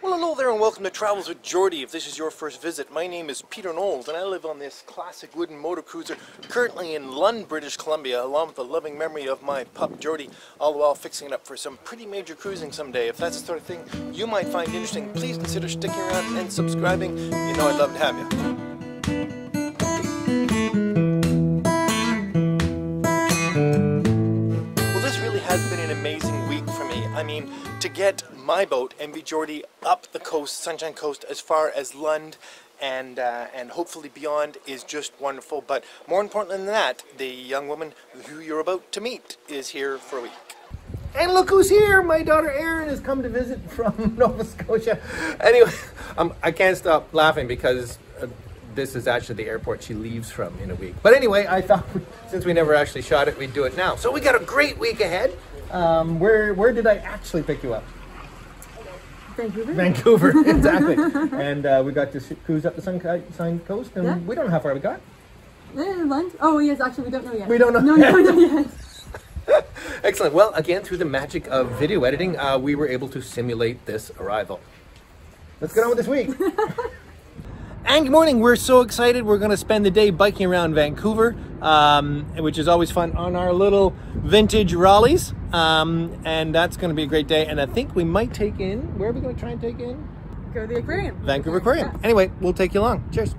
Well, hello there and welcome to Travels with Geordie. If this is your first visit, my name is Peter Knowles and I live on this classic wooden motor cruiser currently in Lund, British Columbia, along with the loving memory of my pup Geordie, all the while fixing it up for some pretty major cruising someday. If that's the sort of thing you might find interesting, please consider sticking around and subscribing. You know I'd love to have you. Well, this really has been an amazing week for me. I mean, to get my boat, MV Geordie, up the coast, Sunshine Coast, as far as Lund and uh, and hopefully beyond is just wonderful. But more important than that, the young woman who you're about to meet is here for a week. And look who's here! My daughter Erin has come to visit from Nova Scotia. Anyway, um, I can't stop laughing because uh, this is actually the airport she leaves from in a week. But anyway, I thought since we never actually shot it, we'd do it now. So we got a great week ahead. Um, where where did I actually pick you up? Vancouver. Vancouver, exactly. and uh, we got to cruise up the Sunshine Coast, and Yeah. we don't know how far we got. Eh, Oh yes, actually we don't know yet. We don't know No, yet. no, no yet. Excellent. Well, again, through the magic of video editing, uh, we were able to simulate this arrival. Let's get on with this week. and good morning. We're so excited. We're going to spend the day biking around Vancouver, um, which is always fun on our little vintage Raleighs. Um, and that's going to be a great day. And I think we might take in, where are we going to try and take in? Go to the aquarium. Vancouver Aquarium. Anyway, we'll take you along. Cheers.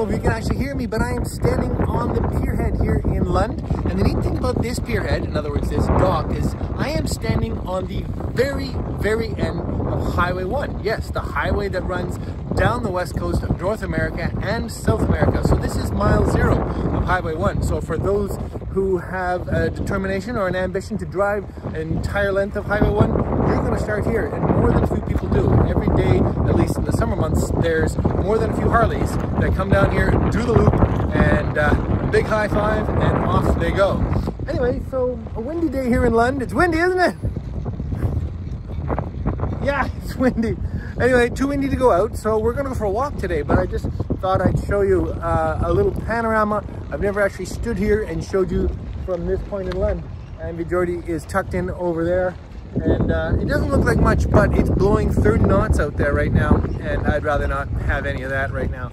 Know if you can actually hear me, but I am standing on the pierhead here in Lund. And the neat thing about this pierhead, in other words, this dock, is I am standing on the very, very end of Highway 1. Yes, the highway that runs down the west coast of North America and South America. So this is mile zero of Highway 1. So for those who have a determination or an ambition to drive an entire length of Highway 1, you're going to start here. And more than a few people do. Every day, at least in the summer months, there's more than a few Harleys that come down here, do the loop, and uh, big high five, and off they go. Anyway, so a windy day here in Lund. It's windy, isn't it? Yeah, it's windy. Anyway, too windy to go out, so we're gonna go for a walk today, but I just thought I'd show you uh, a little panorama. I've never actually stood here and showed you from this point in Lund. And Vijordi is tucked in over there. And uh, it doesn't look like much, but it's blowing 30 knots out there right now, and I'd rather not have any of that right now.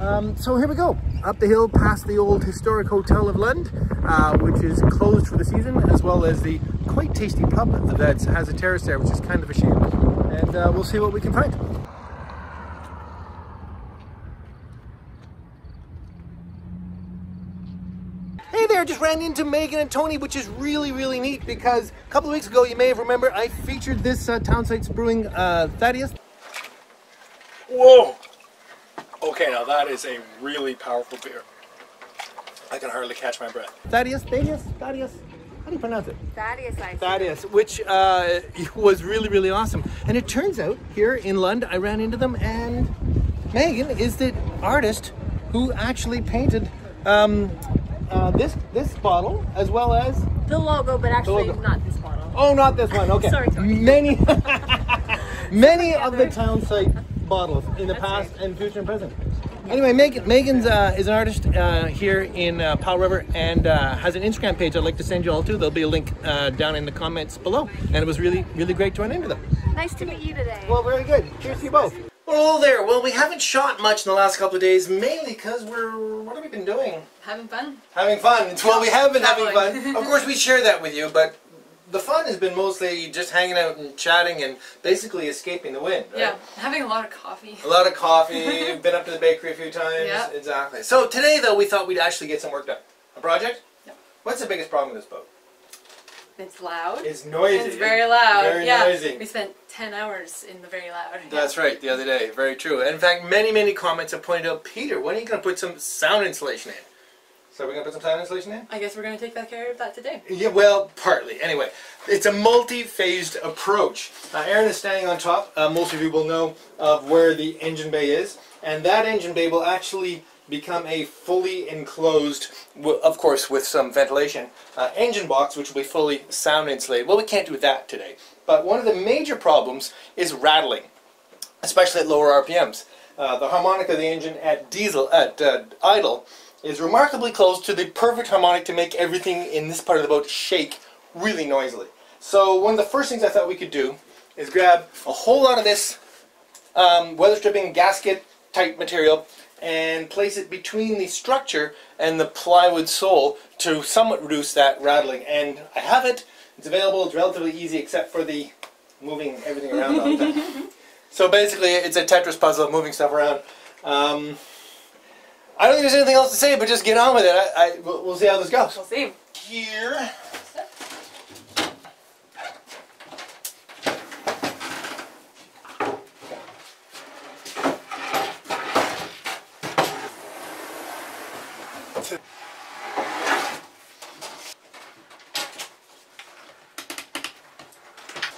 Um, so here we go, up the hill past the old historic Hotel of Lund, uh, which is closed for the season, as well as the quite tasty pub that has a terrace there, which is kind of a shame. And uh, we'll see what we can find. Hey there, just ran into Meghan and Tony, which is really, really neat because a couple of weeks ago, you may have remembered, I featured this uh, Town Sites Brewing uh, Thaddeus. Whoa! Okay, now that is a really powerful beer. I can hardly catch my breath. Thaddeus, Thaddeus, Thaddeus. How do you pronounce it? Thaddeus, I Thaddeus, which uh, was really, really awesome. And it turns out here in Lund, I ran into them, and Meghan is the artist who actually painted um, uh, this this bottle as well as The logo, but actually logo. not this bottle. oh, not this one. Okay, Sorry, many many of the town site bottles in the That's past right. and future and present. Anyway, Meghan, Meghan's uh, is an artist uh, here in uh, Powell River and uh, has an Instagram page I'd like to send you all to. There'll be a link uh, down in the comments below. And it was really, really great to run into them. Nice to meet you today. Well, very good. Cheers to you both. Hello there. Well, we haven't shot much in the last couple of days, mainly because we're. What have we been doing? Having fun? Having fun. It's, well, we have been having fun. Of course, we share that with you, but the fun has been mostly just hanging out and chatting and basically escaping the wind. Right? Yeah, having a lot of coffee. A lot of coffee. been up to the bakery a few times. Yeah. Exactly. So today, though, we thought we'd actually get some work done. A project. Yep. What's the biggest problem with this boat? It's loud. It's noisy. It's very loud. Very yeah. noisy. We spent 10 hours in the very loud. That's right, the other day. Very true. In fact, many, many comments have pointed out, Peter, when are you going to put some sound insulation in? So we're going to put some sound insulation in? I guess we're going to take that care of that today. Yeah, well, partly. Anyway, it's a multi-phased approach. Uh, Erin is standing on top. Uh, most of you will know of where the engine bay is. And that engine bay will actually become a fully enclosed, of course with some ventilation, uh, engine box which will be fully sound insulated. Well, we can't do that today. But one of the major problems is rattling especially at lower RPMs. Uh, the harmonic of the engine at diesel at uh, idle is remarkably close to the perfect harmonic to make everything in this part of the boat shake really noisily. So one of the first things I thought we could do is grab a whole lot of this um, weather stripping gasket type material and place it between the structure and the plywood sole to somewhat reduce that rattling. And I have it. It's available. It's relatively easy except for the moving everything around all the time. So basically, it's a Tetris puzzle of moving stuff around. Um, I don't think there's anything else to say, but just get on with it. I, I, we'll, we'll see how this goes. We'll see. Here.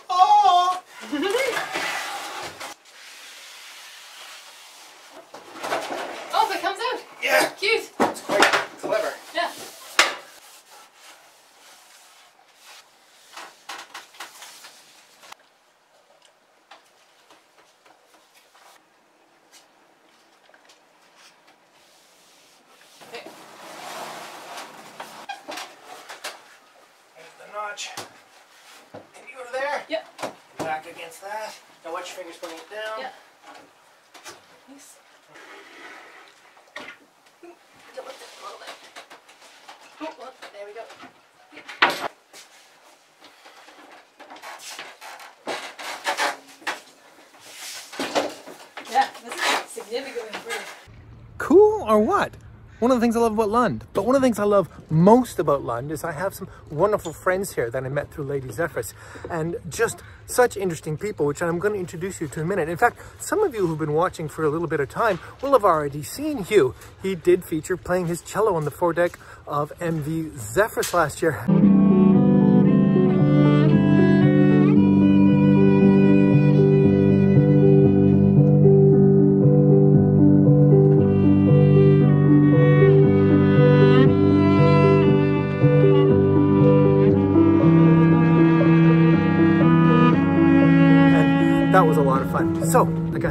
Oh! Oh, it comes out. Yeah, Cute. it's quite clever. Yeah. Okay. There's the notch. Can you go to there? Yep. Back against that. Now watch your fingers putting it down. Yeah. Nice. Don't lift it a little bit. Oh, well, there we go. Yeah, this is significantly improved. Cool. or what? One of the things I love about Lund, but one of the things I love most about Lund is I have some wonderful friends here that I met through Lady Zephyrus and just such interesting people, which I'm going to introduce you to in a minute. In fact, some of you who've been watching for a little bit of time will have already seen Hugh. He did feature playing his cello on the foredeck of MV Zephyrus last year.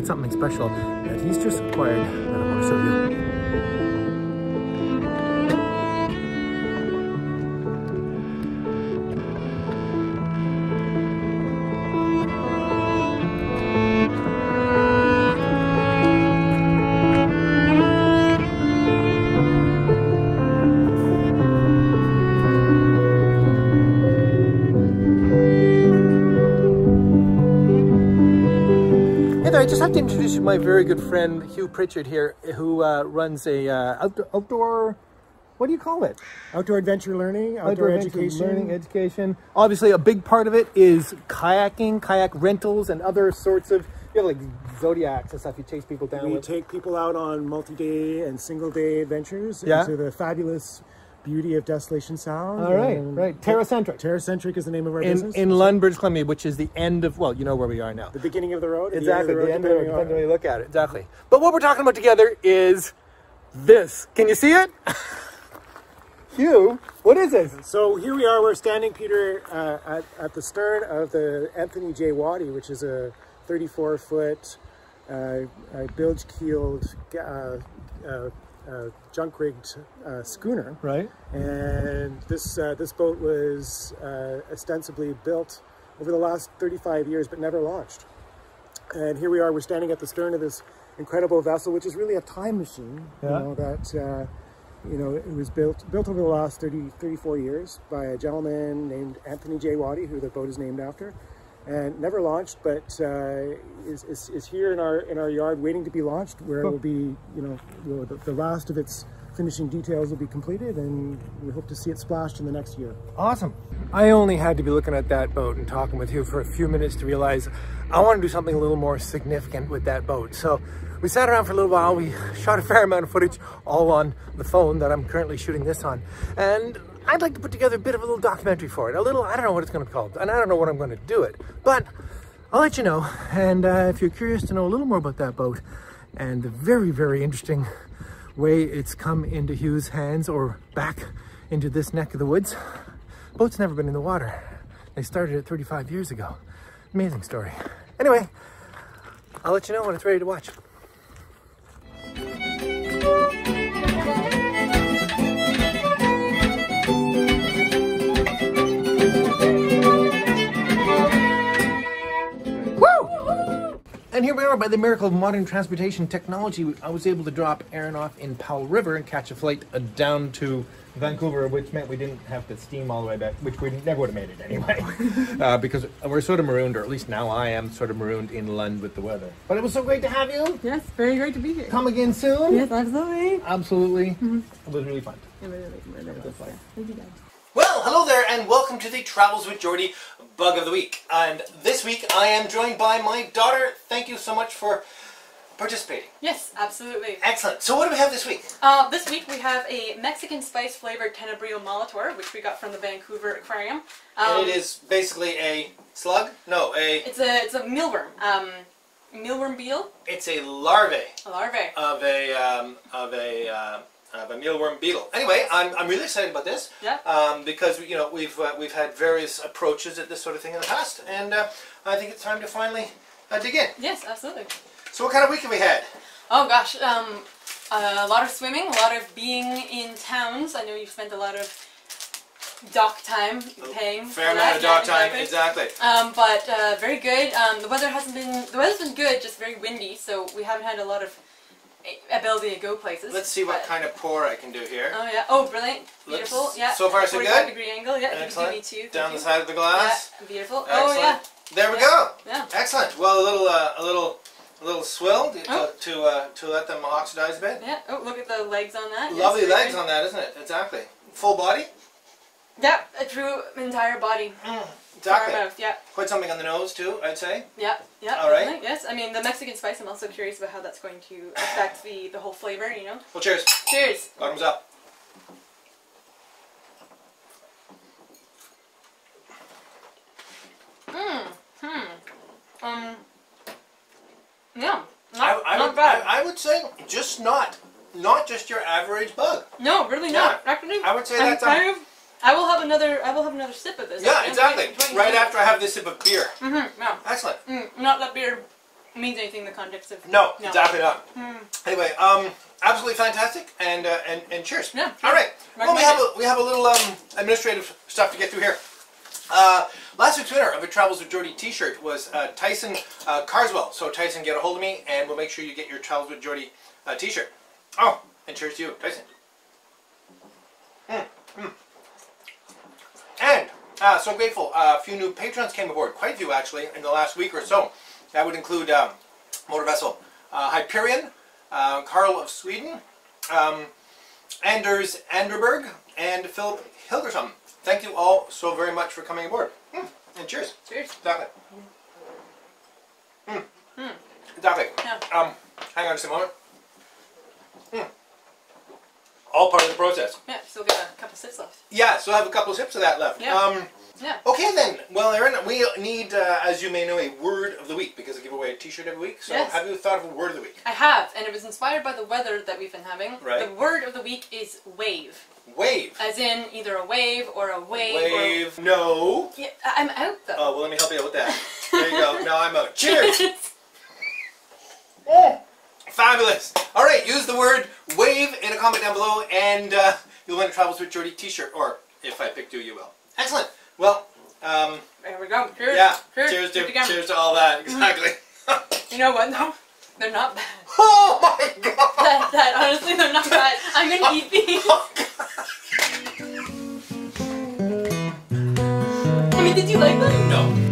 Something special. That he's just to introduce you to my very good friend Hugh Pritchard here, who uh, runs a uh, outdoor, outdoor, what do you call it? Outdoor adventure learning, outdoor, adventure education. learning, education. Obviously, a big part of it is kayaking, kayak rentals, and other sorts of. You have like zodiacs and stuff. You chase people down we with. take people out on multi-day and single-day adventures Yeah. into the fabulous beauty of Desolation Sound. All right, and right. Terracentric. Terracentric is the name of our in business. in Lund, British Columbia, which is the end of well, you know where we are now. the beginning of the road. Exactly, the the end end of of the road, depending on how you look at it. Exactly. But what we're talking about together is this. Can you see it? Hugh, what is this? So here we are. We're standing, Peter, uh, at, at the stern of the Anthony J. Waddy, which is a 34-foot uh, uh, bilge-keeled, uh, uh, uh, junk-rigged uh, schooner. Right. and this uh, this boat was uh, ostensibly built over the last 35 years but never launched and here we are we're standing at the stern of this incredible vessel which is really a time machine Yeah. you know that uh, you know it was built built over the last 30 34 years by a gentleman named Anthony J. Waddy who the boat is named after and never launched but uh, is, is, is here in our in our yard waiting to be launched where it will be you know will- the, the last of its finishing details will be completed and we hope to see it splashed in the next year Awesome. I only had to be looking at that boat and talking with you for a few minutes to realize I want to do something a little more significant with that boat. So we sat around for a little while. We shot a fair amount of footage all on the phone that I'm currently shooting this on. And I'd like to put together a bit of a little documentary for it. A little, I don't know what it's going to be called. And I don't know what I'm going to do it. But I'll let you know. And uh, if you're curious to know a little more about that boat and the very, very interesting way it's come into Hugh's hands or back into this neck of the woods, boat's never been in the water. They started it 35 years ago. Amazing story. Anyway, I'll let you know when it's ready to watch. And here we are by the miracle of modern transportation technology. I was able to drop Erin off in Powell River and catch a flight uh, down to Vancouver, which meant we didn't have to steam all the way back, which we never would have made it anyway. uh, because we're sort of marooned, or at least now I am sort of marooned in Lund with the weather. But it was so great to have you. Yes, very great to be here. Come again soon. Yes, absolutely. Absolutely. It was really fun. Yeah, really, really, really, yeah. Thank you guys. Well, hello there, and welcome to the Travels with Geordie Bug of the Week. And this week I am joined by my daughter. Thank you so much for participating. Yes, absolutely. Excellent. So, what do we have this week? Uh, this week we have a Mexican spice flavored Tenebrio Molitor, which we got from the Vancouver Aquarium. Um, and it is basically a slug? No, a It's a it's a mealworm. Um, mealworm beetle, it's a larvae a larvae. of a um, of a uh, of a mealworm beetle. Anyway, I'm, I'm really excited about this. Yeah. Um, because you know we've uh, we've had various approaches at this sort of thing in the past, and uh, I think it's time to finally uh, dig in. Yes, absolutely. So, what kind of week have we had? Oh gosh, um, a lot of swimming, a lot of being in towns. I know you've spent a lot of dock time paying. Fair amount of dock time, exactly. exactly. Um, but uh, very good. Um, the weather hasn't been the weather's been good, just very windy, so we haven't had a lot of ability to go places. Let's see what kind of pour I can do here. Oh yeah. Oh, brilliant. Beautiful. Yeah. so far so 45 good? degree angle. Yeah. Excellent. You do. Down the side of the glass. Yeah. Beautiful. Excellent. Oh yeah. There we Yeah. go. Yeah. Excellent. Well, a little uh, a little a little swill to Oh. to, uh, to let them oxidize a bit. Yeah. Oh, look at the legs on that. Lovely very legs on that, isn't it? Exactly. Full body. Yeah, a true entire body. Exactly. Far mouth. Yeah. Quite something on the nose too, I'd say. Yeah, yeah. All right. Yes, I mean the Mexican spice. I'm also curious about how that's going to affect the the whole flavor. You know. Well, cheers. Cheers. Bottoms up. Hmm. Hmm. Um. Yeah. I, Not, I not would, bad. I, I would say just not, not just your average bug. no, really Yeah. not. Actually, I would say I'm that's kind of. I will have another. I will have another sip of this. yeah, exactly. Right after I have this sip of beer. Mm-hmm. Yeah. Excellent. Mm, not that beer means anything in the context of. No, No. exactly not. Mm. Anyway, um, absolutely fantastic, and uh, and and cheers. Yeah, All right. Well, we have a we have a little um administrative stuff to get through here. Uh, last week's winner of a Travels with Geordie T-shirt was uh, Tyson uh, Carswell. So Tyson, get a hold of me, and we'll make sure you get your Travels with Geordie uh, T-shirt. Oh, and cheers to you, Tyson. Mm, mm. And uh, so grateful. Uh, a few new patrons came aboard, quite a few actually, in the last week or so. That would include um, Motor Vessel uh, Hyperion, uh, Carl of Sweden, um, Anders Anderberg, and Philip Hilgerson. Thank you all so very much for coming aboard. Mm, and cheers. Cheers. Exactly. Mm. Exactly. Yeah. Um, hang on just a moment. All part of the process. Yeah. Still got a couple sips left. Yeah, so I have a couple of sips of that left. Yeah. Um, Yeah. okay then. Well, Erin, we need, uh, as you may know, a word of the week because I give away a T-shirt every week. So Yes. have you thought of a word of the week? I have, and it was inspired by the weather that we've been having. Right. The word of the week is wave, Wave. as in either a wave or a wave. Wave. No. Yeah, I'm out though. Oh, well, let me help you out with that. There you go. Now I'm out. Cheers. Oh, fabulous. All right, use the word wave in a comment down below and uh, you'll win a Travels with Geordie t-shirt, or if I picked you, you will. Excellent. Well, um, there we go. Cheers. Yeah. Cheers, cheers to, cheers, cheers to all that. Mm-hmm. Exactly. you know what though? They're not bad. Oh my god! That, that honestly, they're not bad. I'm gonna eat these. I mean, did you like them? No.